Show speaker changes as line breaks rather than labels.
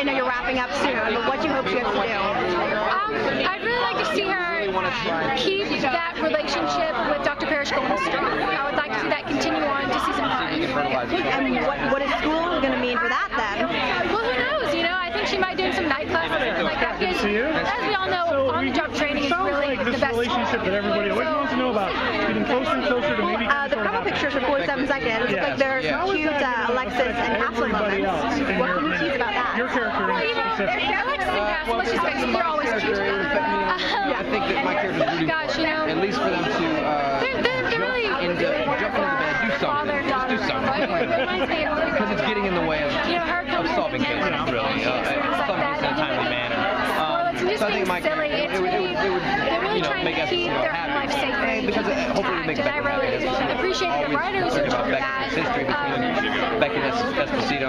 obviously I know you're wrapping up soon, but what do you hope she gets to do?
Um, I'd really like to see her keep that relationship with Dr. Parish going strong. I would like to see that continue on to season five.
And what, what is school going to mean for that then?
Well, who knows? You know, I think she might do some night classes like that. Because,
See you.
as we all know, on-the-job training is
Sounds
really
like
the best.
relationship that everybody always wants to know about. Getting closer and closer to maybe.
Uh, the promo pictures are 47 seconds. Look like there's
How is
cute uh, Alexis and Castle moments.
else in
What
your
can you
opinion?
tease about that?
Your character
Well, you know,
specific.
Alexis and Castle, let's just face it, they're always cute.
It would affect me. I think that my character's rooting
Gosh,
for
you know,
At least for them to uh,
They're, they're, they're really
into, jump into the bed, do something. Just do something.
It reminds me of
Because it's getting in the way of,
you know her
of solving cases, really. Uh, solving cases in a timely manner.
Well, it's
Um, so I think my
silly.
character,
It's
it would, it
really,
would, it would,
really
you know, make us,
keep
you know, happy.
life
because it, hopefully it makes
And I
Becky happy.
really appreciate the writers who took
about
that.
Becky's history
um,
between Becky and Esposito.